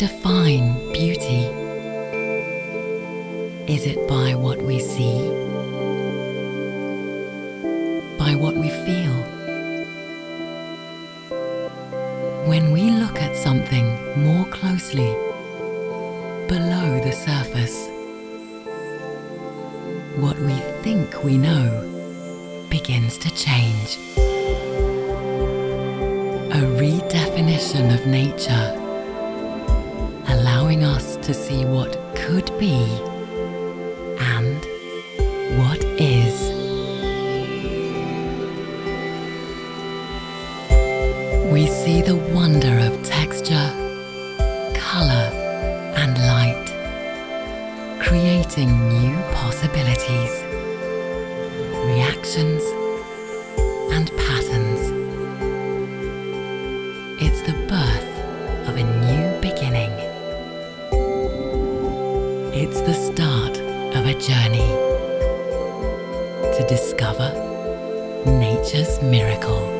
define beauty? Is it by what we see? By what we feel? When we look at something more closely, below the surface, what we think we know begins to change. A redefinition of nature, allowing us to see what could be and what is. We see the wonder of texture, colour and light, creating new possibilities, reactions and patterns. It's the start of a journey to discover nature's miracle.